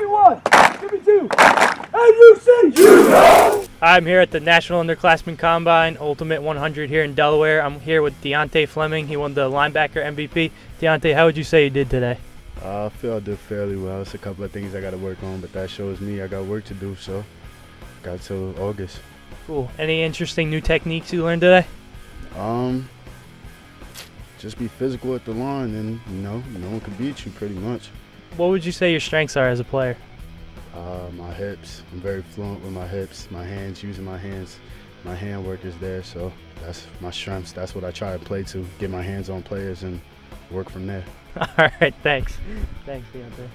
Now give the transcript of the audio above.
Give me one. Give me two. And you say you I'm here at the National Underclassmen Combine Ultimate 100 here in Delaware. I'm here with Dionte Fleming. He won the linebacker MVP. Dionte, how would you say you did today? Uh, I feel I did fairly well. It's a couple of things I got to work on, but that shows me I got work to do. So, got till August. Cool. Any interesting new techniques you learned today? Um, just be physical at the line, and you know, no one can beat you pretty much. What would you say your strengths are as a player? Uh, my hips. I'm very fluent with my hips. My hands, using my hands. My hand work is there, so that's my strengths. That's what I try to play to. Get my hands on players and work from there. All right, thanks. Thanks, Dionte.